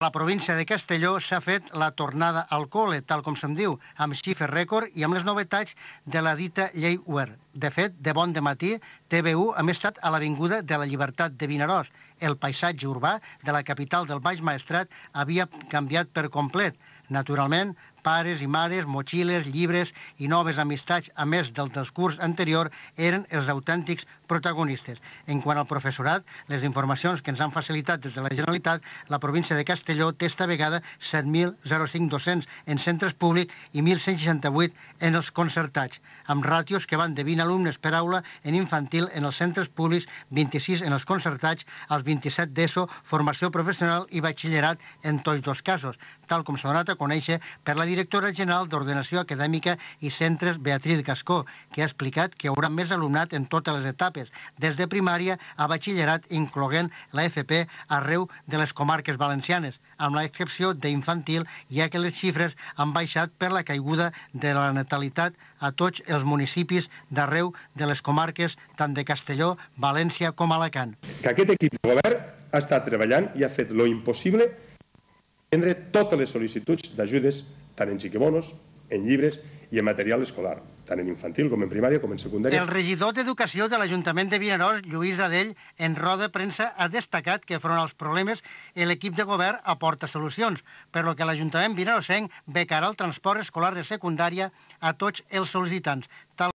La província de Castelló s'ha fet la tornada al col·le, tal com se'm diu, amb xifres rècord i amb les novetats de la dita llei UER. De fet, de bon de matí, TVU hem estat a l'Avinguda de la Llibertat de Vinaròs. El paisatge urbà de la capital del Baix Maestrat havia canviat per complet. Naturalment, pares i mares, motxilles, llibres i noves amistats, a més del discurs anterior, eren els autèntics protagonistes. En quant al professorat, les informacions que ens han facilitat des de la Generalitat, la província de Castelló té esta vegada 7.005 docents en centres públics i 1.168 en els concertats, amb ràtios que van de 20 alumnes per aula en infantil en els centres públics, 26 en els concertats, als 27 d'ESO, formació professional i batxillerat en tots dos casos, tal com s'ha donat a conèixer per la directora general d'Ordenació Acadèmica i Centres Beatriz Gascó, que ha explicat que hi haurà més alumnat en totes les etapes, des de primària a batxillerat, incloent la FP arreu de les comarques valencianes, amb l'excepció d'infantil, ja que les xifres han baixat per la caiguda de la natalitat a tots els municipis d'arreu de les comarques tant de Castelló, València com Alacant. Que aquest equip de govern ha estat treballant i ha fet lo impossible atendre totes les sol·licituds d'ajudes tant en xiquimonos, en llibres i en material escolar, tant en infantil com en primària com en secundària. El regidor d'Educació de l'Ajuntament de Vinaròs, Lluís Adell, en roda de premsa ha destacat que front als problemes l'equip de govern aporta solucions, per lo que l'Ajuntament vinaròsenc becarà el transport escolar de secundària a tots els sol·licitants, tal